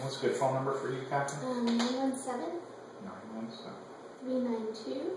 What's a good phone number for you, Captain? Um, 917 Nine one seven. 392